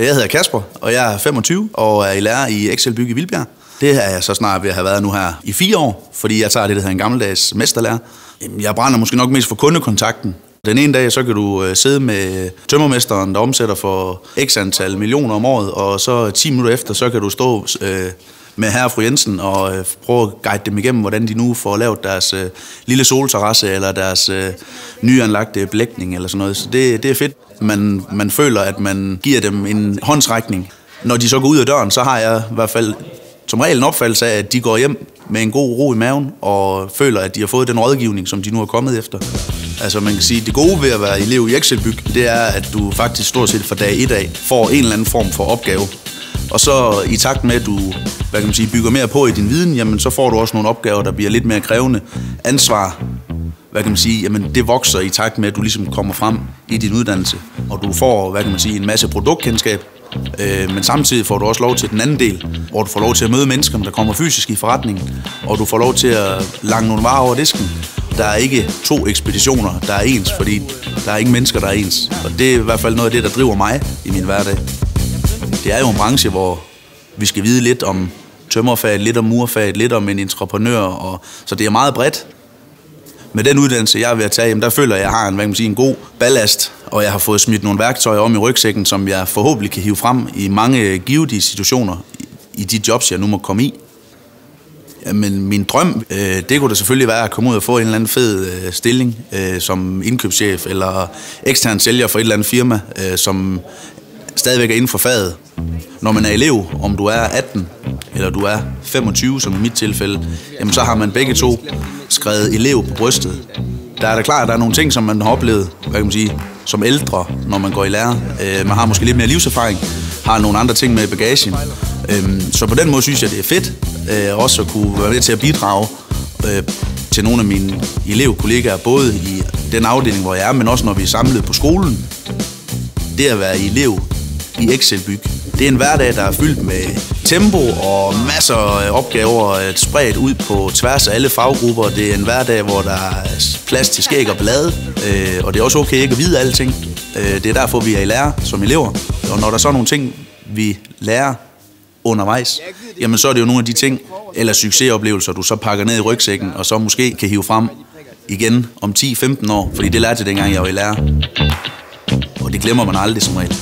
Jeg hedder Kasper, og jeg er 25 og er i lære i Excel Bygge i Vildbjerg. Det er jeg så snart ved at have været nu her i fire år, fordi jeg tager det, der hedder en gammeldags mesterlærer. Jeg brænder måske nok mest for kundekontakten. Den ene dag, så kan du øh, sidde med tømmermesteren, der omsætter for x antal millioner om året, og så 10 minutter efter, så kan du stå øh, med herre og fru Jensen og øh, prøve at guide dem igennem, hvordan de nu får lavet deres øh, lille solterrasse eller deres øh, nyanlagte blækning eller sådan noget. Så det, det er fedt. Man, man føler, at man giver dem en håndsrækning. Når de så går ud af døren, så har jeg i hvert fald som regel en opfattelse af, at de går hjem med en god ro i maven og føler, at de har fået den rådgivning, som de nu er kommet efter. Altså man kan sige, at det gode ved at være elev i Excelbyg, det er, at du faktisk stort set fra dag 1 af får en eller anden form for opgave. Og så i takt med, at du hvad kan man sige, bygger mere på i din viden, jamen, så får du også nogle opgaver, der bliver lidt mere krævende. Ansvar, hvad kan man sige, jamen, det vokser i takt med, at du ligesom kommer frem i din uddannelse. Og du får, hvad kan man sige, en masse produktkendskab, Øh, men samtidig får du også lov til den anden del, hvor du får lov til at møde mennesker, der kommer fysisk i forretningen, og du får lov til at lange nogle varer over disken. Der er ikke to ekspeditioner, der er ens, fordi der er ingen mennesker, der er ens. Og det er i hvert fald noget af det, der driver mig i min hverdag. Det er jo en branche, hvor vi skal vide lidt om tømmerfaget, lidt om murfaget, lidt om en entreprenør, og, så det er meget bredt. Med den uddannelse, jeg er ved at tage, jamen, der føler jeg, at jeg har en, hvad kan man sige, en god ballast, og jeg har fået smidt nogle værktøjer om i rygsækken, som jeg forhåbentlig kan hive frem i mange givetige situationer i de jobs, jeg nu må komme i. Men min drøm, øh, det kunne da selvfølgelig være at komme ud og få en eller anden fed øh, stilling øh, som indkøbschef eller ekstern sælger for et eller andet firma, øh, som stadigvæk er inden for faget. Når man er elev, om du er 18 eller du er 25, som i mit tilfælde, jamen så har man begge to skrevet elev på brystet. Der er da klart, at der er nogle ting, som man har oplevet, hvad kan man sige, som ældre, når man går i lære. Øh, man har måske lidt mere livserfaring, har nogle andre ting med i bagagen. Øh, så på den måde synes jeg, det er fedt øh, også at kunne være med til at bidrage øh, til nogle af mine elevkollegaer, både i den afdeling, hvor jeg er, men også når vi er samlet på skolen. Det at være elev i Excelbyg, det er en hverdag, der er fyldt med tempo og masser af opgaver øh, spredt ud på tværs af alle faggrupper. Det er en hverdag, hvor der er plads til skæg og blade, øh, og det er også okay ikke at vide alting. Øh, det er derfor, vi er i lære som elever. Og når der så er nogle ting, vi lærer undervejs, jamen så er det jo nogle af de ting, eller succesoplevelser, du så pakker ned i rygsækken, og så måske kan hive frem igen om 10-15 år, fordi det lærte jeg dengang, jeg var i lære. Og det glemmer man aldrig som regel.